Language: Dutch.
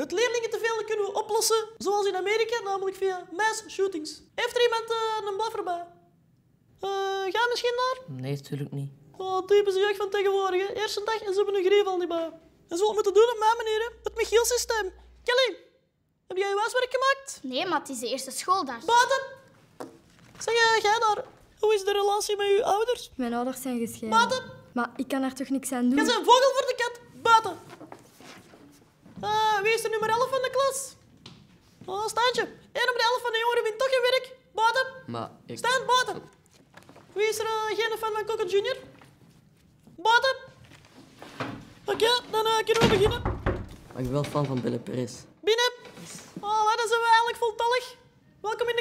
Het leerlingenteveel kunnen we oplossen zoals in Amerika, namelijk via mass shootings. Heeft er iemand eh, een blaffer bij? Eh, ga misschien naar? Nee, natuurlijk niet. Oh, typische jeugd van tegenwoordig. hè. Eerste dag en ze hebben een greep al niet bij. En zo moeten doen op mijn manier, hè. het Michiel-systeem. Kelly, heb jij je huiswerk gemaakt? Nee, maar het is de eerste schooldag. Baten! Zeg, eh, jij daar, hoe is de relatie met uw ouders? Mijn ouders zijn gescheiden. Baten! Maar ik kan daar toch niks aan doen? Jij bent een vogel voor Er nummer 11 van de klas? Oh, Staantje. 1 op de 11 van de jongeren wint toch geen werk. Baten! Maar ik... Staan, baten! Wie is er uh, geen fan van Cocker Junior? Baten! Oké, dan eh, kunnen we beginnen. Maar ik ben wel fan van Bille Perez. Binnen. Oh, dan zijn we eigenlijk voltallig. Welkom in.